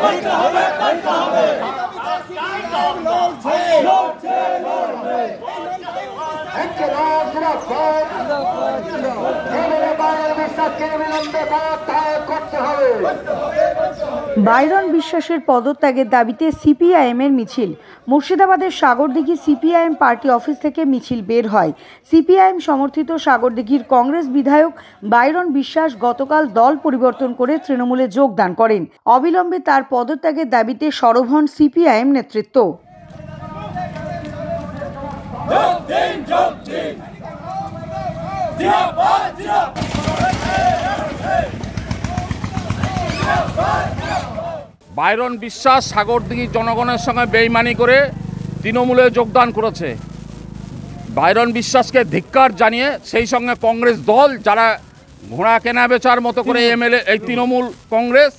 হবে হবে। বাইরন বিশ্বাসের পদত্যাগের দাবিতে সিপিআইএম এর মিছিল। মুর্শিদাবাদের সাগরদিঘি সিপিআইএম পার্টি অফিস থেকে মিছিল বের হয়। সিপিআইএম সমর্থিত সাগরদিঘির কংগ্রেস বিধায়ক বাইরন বিশ্বাস গতকাল দল পরিবর্তন করে তৃণমূলে যোগদান করেন। অবিলম্বে তার পদত্যাগের দাবিতে সরভন সিপিআইএম নেতৃত্ব। বাইরন বিশ্বাস সাগরদিঘির জনগণের সঙ্গে বেইমানি করে তৃণমূলে যোগদান করেছে। বাইরন বিশ্বাসকে ধিক্কার জানিয়ে সেই সঙ্গে কংগ্রেস দল যারা ঘোড়া কেনা বেচার মতো করে এমএলএ এই তৃণমূল কংগ্রেস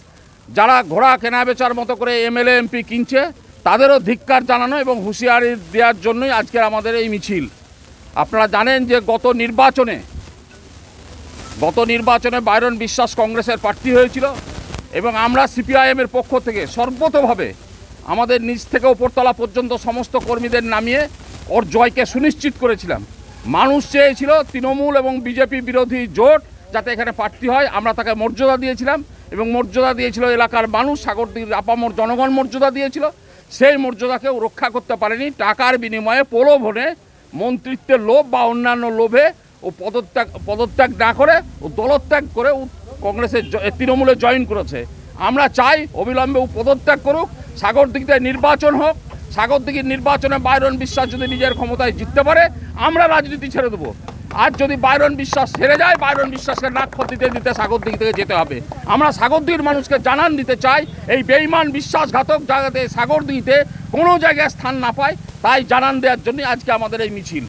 যারা ঘোড়া কেনা বেচার মতো করে এমএলএ এমপি কিনছে তাদেরও ধিক্কার জানানো এবং হুঁশিয়ারি দেওয়ার জন্যই আজকের আমাদের এই মিছিল। আপনারা জানেন যে গত নির্বাচনে গত নির্বাচনে বাইরন বিশ্বাস কংগ্রেসের প্রার্থী হয়েছিল। এবং আমরা সিপিআইএমের পক্ষ থেকে সর্বতভাবে আমাদের নিচ থেকে উপরতলা পর্যন্ত সমস্ত কর্মীদের নামিয়ে ওর জয়কে সুনিশ্চিত করেছিলাম। মানুষ চেয়েছিল তৃণমূল এবং বিজেপি বিরোধী জোট যাতে এখানে প্রার্থী হয়, আমরা তাকে মর্যাদা দিয়েছিলাম এবং মর্যাদা দিয়েছিল এলাকার মানুষ সাগরদিঘির আপামর জনগণ মর্যাদা দিয়েছিল। সেই মর্যাদাকেও রক্ষা করতে পারেনি। টাকার বিনিময়ে প্রলোভনে মন্ত্রিত্বের লোভ বা অন্যান্য লোভে ও পদত্যাগ পদত্যাগ না করে ও দলত্যাগ করে কংগ্রেসের তৃণমূলে জয়েন করেছে। আমরা চাই অবিলম্বে পদত্যাগ করুক সাগরদিঘিতে নির্বাচন হোক সাগরদিঘির নির্বাচনে বাইরন বিশ্বাস যদি নিজের ক্ষমতায় জিততে পারে, আমরা রাজনীতি ছেড়ে দেবো। আর যদি বাইরন বিশ্বাস হেরে যায়, বাইরন বিশ্বাসকে নাক দিতে দিতে সাগরদিঘি থেকে যেতে হবে। আমরা সাগরদিঘির মানুষকে জানান দিতে চাই, এই বেইমান বিশ্বাসঘাতক জায়গাতে সাগরদিঘিতে কোনো জায়গায় স্থান না পায়, তাই জানান দেওয়ার জন্য আজকে আমাদের এই মিছিল।